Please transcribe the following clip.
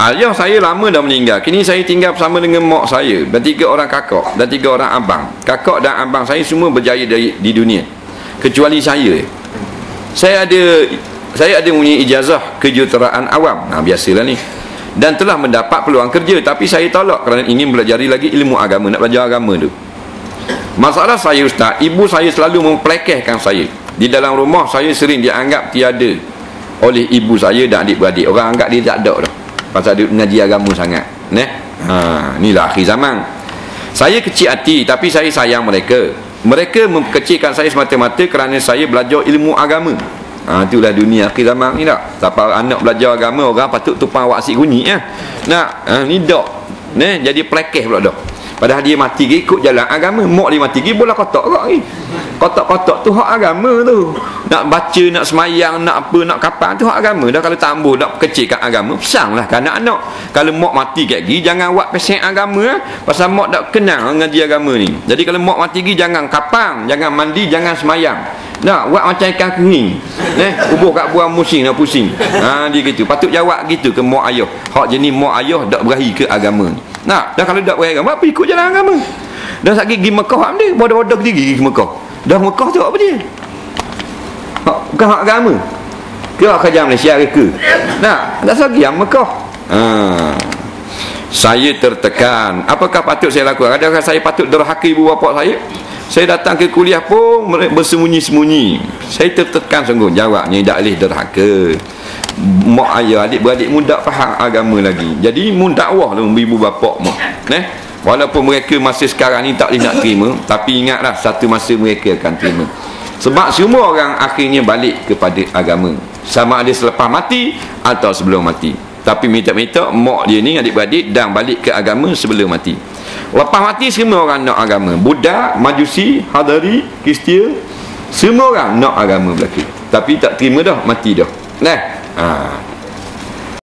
ayah saya lama dah meninggal. Kini saya tinggal bersama dengan mak saya dan tiga orang kakak dan tiga orang abang. Kakak dan abang saya semua berjaya di, di dunia. Kecuali saya. Saya ada saya ada punya ijazah kejuruteraan awam. Nah biasalah ni. Dan telah mendapat peluang kerja tapi saya tolak kerana ingin belajar lagi ilmu agama nak belajar agama tu. Masalah saya ustaz ibu saya selalu mempelekehkan saya. Di dalam rumah saya sering dianggap tiada oleh ibu saya dan adik-beradik. Orang anggap dia tak ada dah pasal dia mengaji agama sangat ne ha inilah akhir zaman. Saya kecil hati tapi saya sayang mereka. Mereka mengkecilkan saya semata-mata kerana saya belajar ilmu agama. Ha itulah dunia akhir zaman ni tak siapa anak belajar agama orang patut tupang waksi kunyi ya nak ha, ni dak ne jadi pelekeh pula dah Padahal dia mati ikut jalan agama. Mak dia mati ke bola kotak kok ni. Kotak-kotak tu hak agama tu. Nak baca, nak semayang, nak apa, nak kapan tu hak agama. Dah kalau tambah nak kecilkan agama, pesanglah kan anak-anak. Kalau mak mati kat gigi jangan buat pesen agama eh. Pasal mak tak kenal ngaji agama ni. Jadi kalau mak mati gigi jangan kapang, jangan mandi, jangan semayang. Nak buat macam ikan kering. Eh, ubur kat buah musim nak pusing. Ha dia gitu. Patut jawab gitu ke mak ayah. Hak jenis mak ayah tak berahi ke agama. Nah, dah kalau tak berahi agama, apa ikut jalan agama? Dah sakit pergi Mekah apa dia? Bodoh-bodoh pergi pergi Mekah. Dah Mekah tu apa dia? Hak, bukan hak agama. Hak kerja Malaysia ke? Nah, dah sakit yang Mekah. Ha. Saya tertekan. Apakah patut saya lakukan? Adakah saya patut derhaka ibu bapa saya? Saya datang ke kuliah pun bersembunyi-sembunyi. Saya tertekan sungguh jawabnya tak boleh derhaka. Mak ayah adik-beradik muda faham agama lagi. Jadi mu dakwah lah ibu bapa. Neh. Walaupun mereka masa sekarang ni tak boleh nak terima, tapi ingatlah satu masa mereka akan terima. Sebab semua orang akhirnya balik kepada agama. Sama ada selepas mati atau sebelum mati. Tapi minta-minta mak dia ni adik-beradik dan balik ke agama sebelum mati. Lepas mati semua orang nak agama. Buddha, Majusi, Hadari, Kristian, semua orang nak agama belaka. Tapi tak terima dah, mati dah. Nah. Ha.